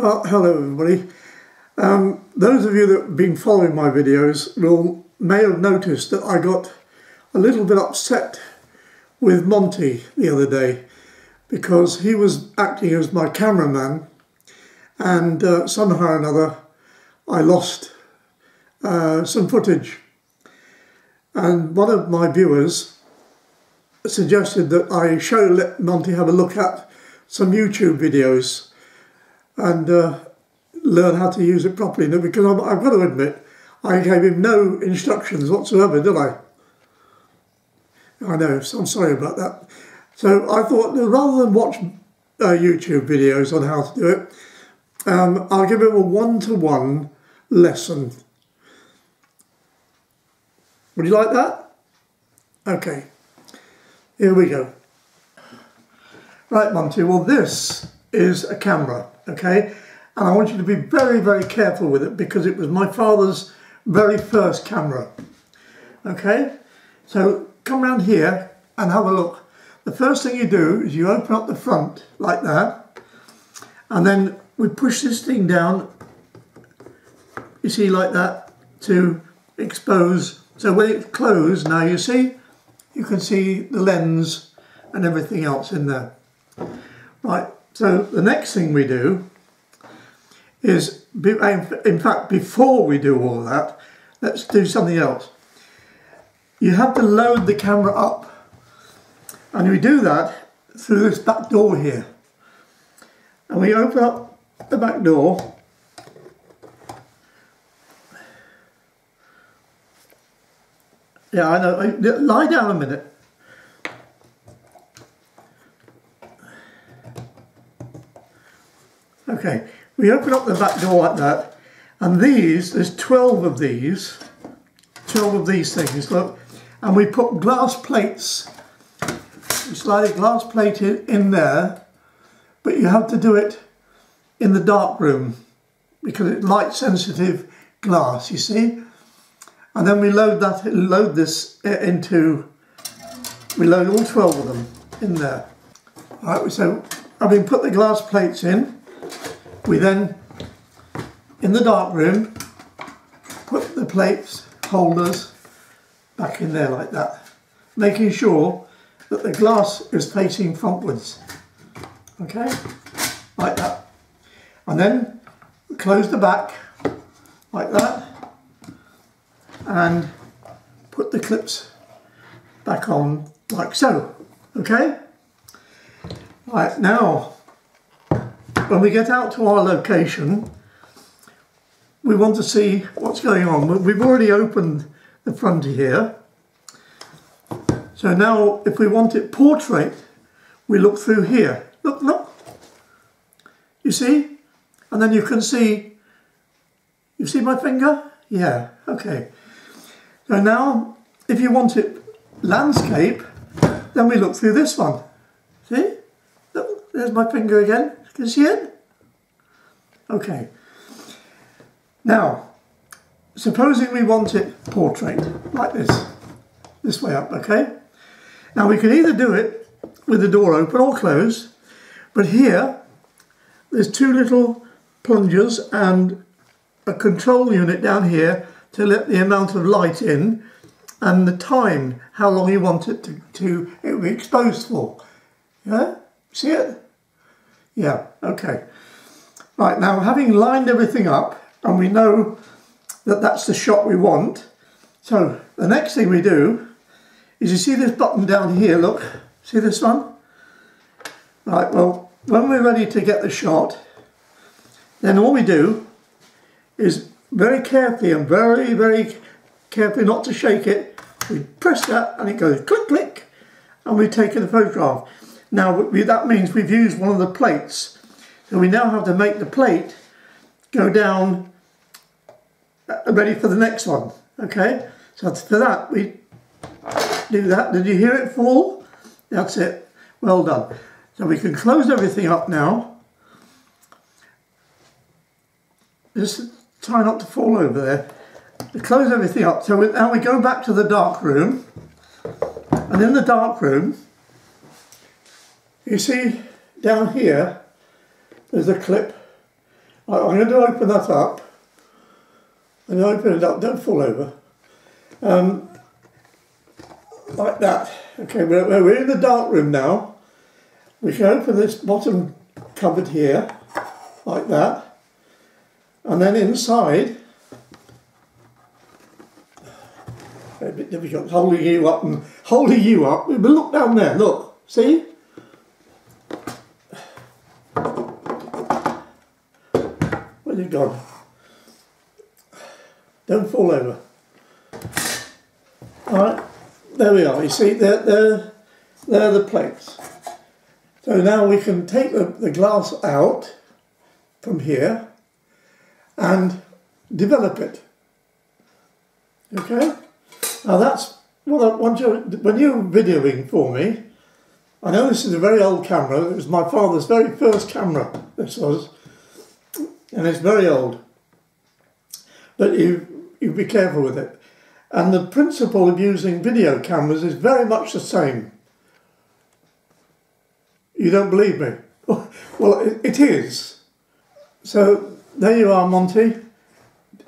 Well, hello everybody. Um, those of you that have been following my videos will may have noticed that I got a little bit upset with Monty the other day because he was acting as my cameraman and uh, somehow or another I lost uh, some footage and one of my viewers suggested that I show let Monty have a look at some YouTube videos and uh, learn how to use it properly. because I'm, I've got to admit, I gave him no instructions whatsoever, did I? I know, so I'm sorry about that. So I thought rather than watch uh, YouTube videos on how to do it, um, I'll give him a one-to-one -one lesson. Would you like that? Okay, here we go. Right, Monty, well this is a camera, okay? And I want you to be very, very careful with it because it was my father's very first camera. Okay, so come around here and have a look. The first thing you do is you open up the front like that and then we push this thing down, you see like that, to expose. So when it's closed now you see, you can see the lens and everything else in there. Right, so the next thing we do is, in fact, before we do all that, let's do something else. You have to load the camera up. And we do that through this back door here. And we open up the back door. Yeah, I know. Lie down a minute. Okay, we open up the back door like that, and these, there's 12 of these, 12 of these things, look, and we put glass plates, we slide a glass plate in in there, but you have to do it in the dark room because it's light sensitive glass, you see? And then we load that, load this uh, into, we load all 12 of them in there. All right, so I've been put the glass plates in, we then, in the dark room, put the plates, holders, back in there like that, making sure that the glass is facing frontwards. Okay, like that. And then close the back like that and put the clips back on like so. Okay? Right, now when we get out to our location, we want to see what's going on. We've already opened the front here. So now if we want it portrait, we look through here. Look, look. You see? And then you can see, you see my finger? Yeah, okay. So now, if you want it landscape, then we look through this one. See? Look, there's my finger again. Can you see it? Okay. Now, supposing we want it portrait, like this, this way up, okay? Now we can either do it with the door open or closed, but here, there's two little plungers and a control unit down here to let the amount of light in and the time, how long you want it to, to it be exposed for. Yeah? See it? Yeah, okay. Right, now having lined everything up and we know that that's the shot we want, so the next thing we do is you see this button down here, look, see this one? Right, well, when we're ready to get the shot, then all we do is very carefully and very, very carefully not to shake it, we press that and it goes click, click, and we've taken the photograph. Now we, that means we've used one of the plates. So we now have to make the plate go down uh, ready for the next one. Okay, so for that we do that. Did you hear it fall? That's it. Well done. So we can close everything up now. Just try not to fall over there. To close everything up. So now we go back to the dark room. And in the dark room, you see down here, there's a clip I'm going to open that up. And open it up, don't fall over. Um, like that. Okay, we're, we're in the dark room now. We can open this bottom cupboard here, like that. And then inside, a bit difficult holding you up and holding you up. But look down there, look, see? It gone? Don't fall over. Alright, there we are. You see, they're, they're, they're the plates. So now we can take the, the glass out from here and develop it. Okay? Now that's what I want you, when you're videoing for me, I know this is a very old camera, it was my father's very first camera, this was, and it's very old. But you, you be careful with it. And the principle of using video cameras is very much the same. You don't believe me? Well, it, it is. So there you are, Monty.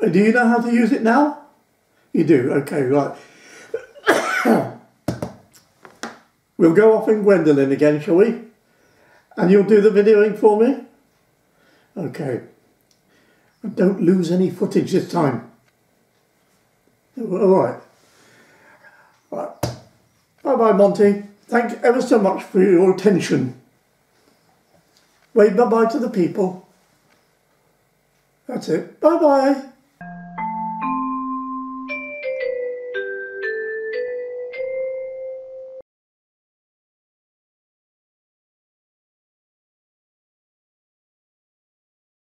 Do you know how to use it now? You do, okay, right. we'll go off in Gwendolyn again, shall we? And you'll do the videoing for me? Okay. And don't lose any footage this time. All right. Right. Bye bye, Monty. Thank you ever so much for your attention. Wave bye bye to the people. That's it. Bye bye.